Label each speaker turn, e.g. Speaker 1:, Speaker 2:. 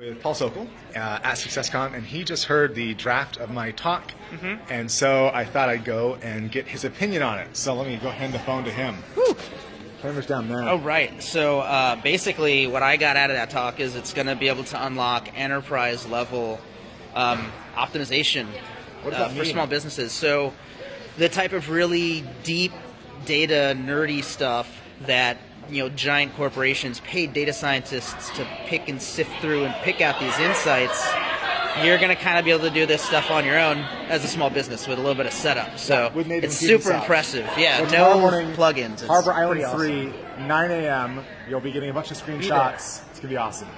Speaker 1: with Paul Sokol uh, at SuccessCon, and he just heard the draft of my talk, and so I thought I'd go and get his opinion on it. So let me go hand the phone to him. Camera's down there.
Speaker 2: Oh, right. So uh, basically, what I got out of that talk is it's going to be able to unlock enterprise level um, optimization uh,
Speaker 1: that
Speaker 2: for small businesses. So the type of really deep data, nerdy stuff that you know giant corporations pay data scientists to pick and sift through and pick out these insights. You're going to kind of be able to do this stuff on your own as a small business with a little bit of setup. So
Speaker 1: native
Speaker 2: it's super impressive. Yeah,
Speaker 1: So
Speaker 2: no
Speaker 1: morning,
Speaker 2: plugins. It's
Speaker 1: Harbor Island
Speaker 2: pretty awesome.
Speaker 1: 3, 9 a.m. You'll be getting a bunch of screenshots. It's gonna be awesome.